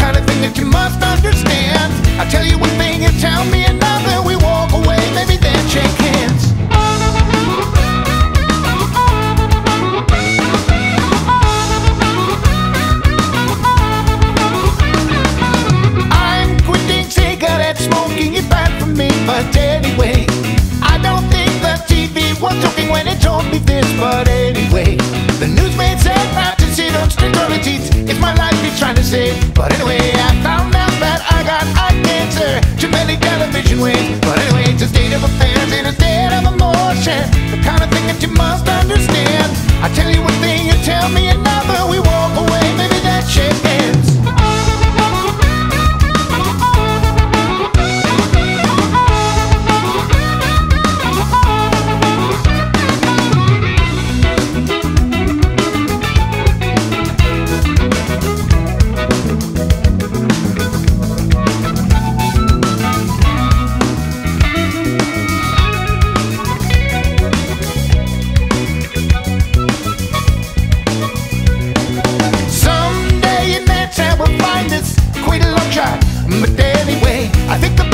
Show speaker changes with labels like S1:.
S1: kind of thing that you must understand. I tell you one thing, you tell me another. We walk away, maybe then shake hands. I'm quitting cigarette smoking, it's bad for me, but anyway, I don't think the TV was joking when it told me this, but anyway, the newsman said to sit on early teeth. It's my life he's trying to save. But anyway, I found out that I got eye cancer. Too many television waves. But anyway, I think the